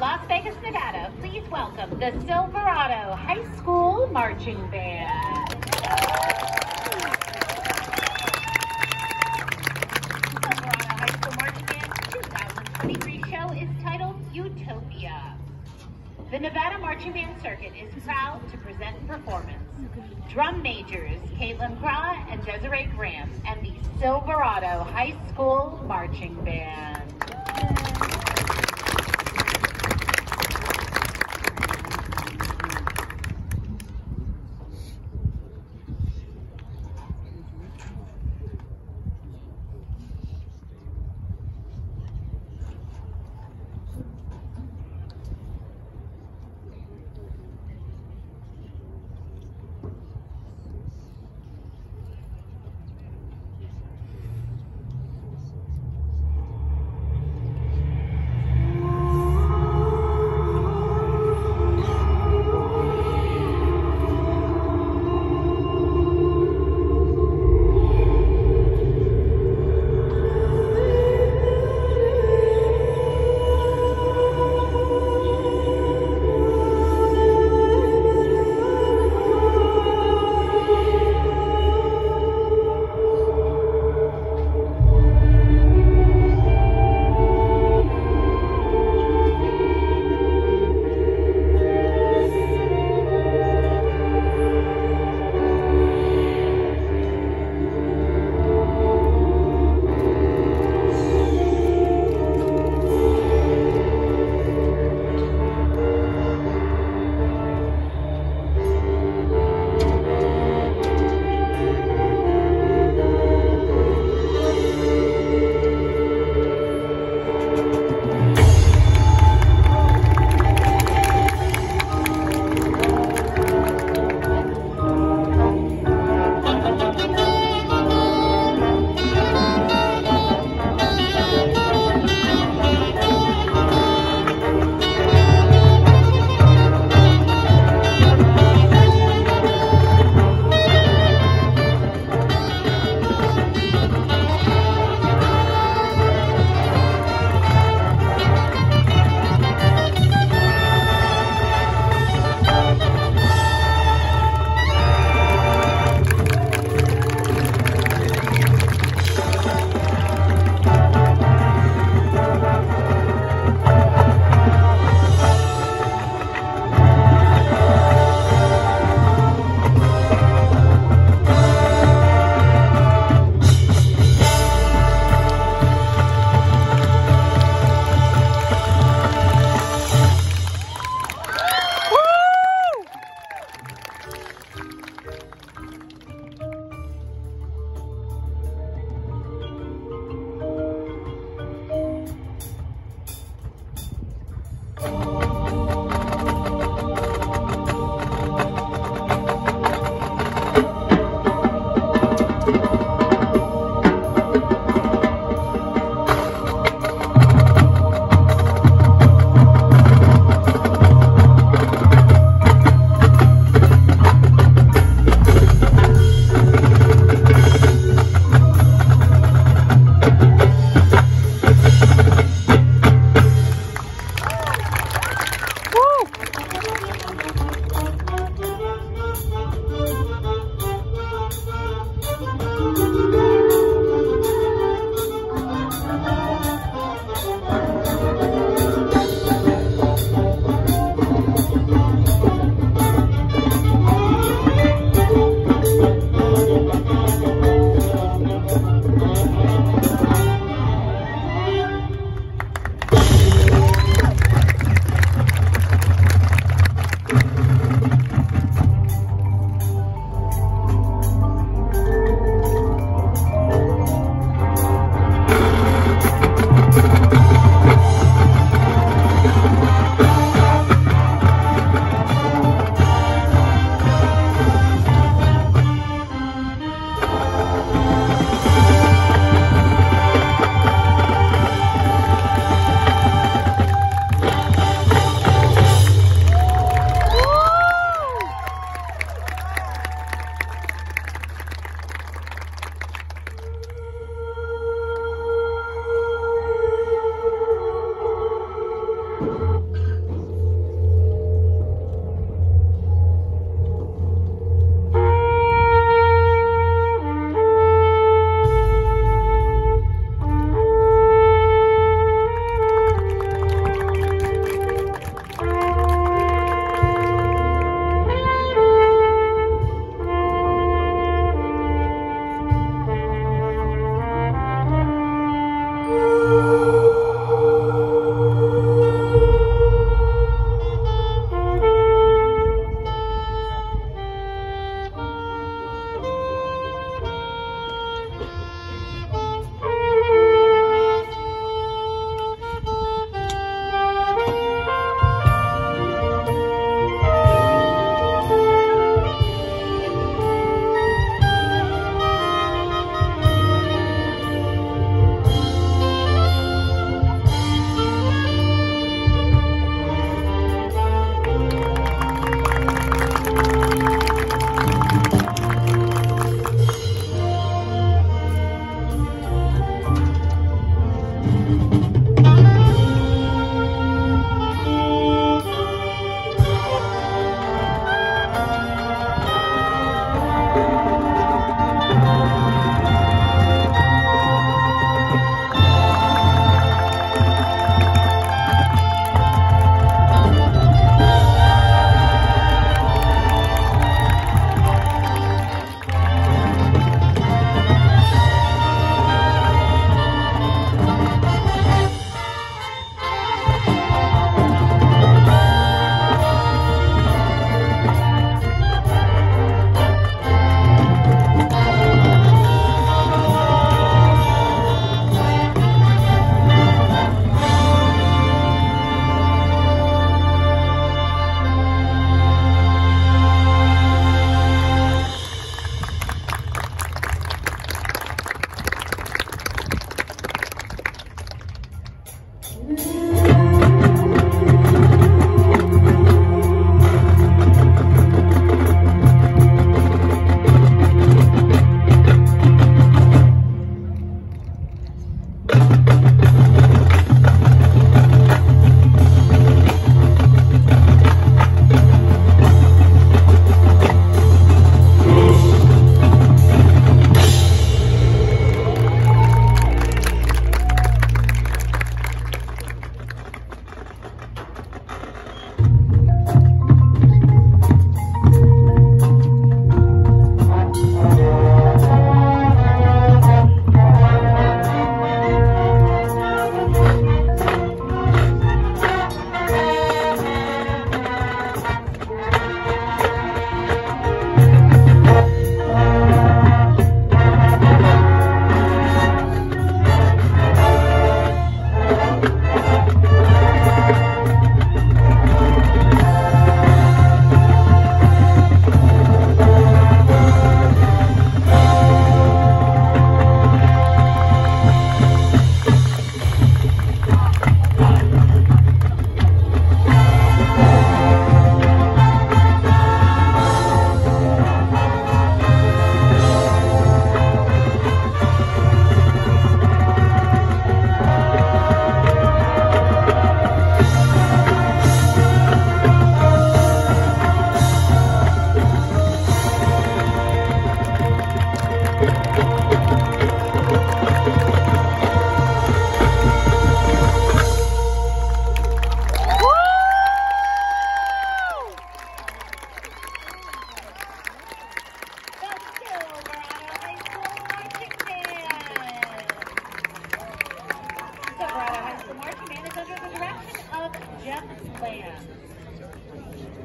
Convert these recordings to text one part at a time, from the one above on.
Las Vegas, Nevada, please welcome the Silverado High School Marching Band. Silverado High School Marching Band's 2023 show is titled Utopia. The Nevada Marching Band Circuit is proud to present performance. Drum majors Caitlin Craw and Desiree Graham and the Silverado High School Marching Band.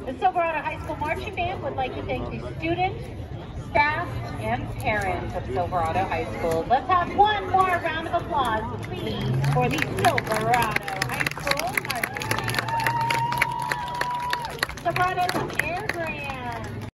The Silverado High School Marching Band would like to thank the students, staff, and parents of Silverado High School. Let's have one more round of applause, please, for the Silverado High School Marching Band.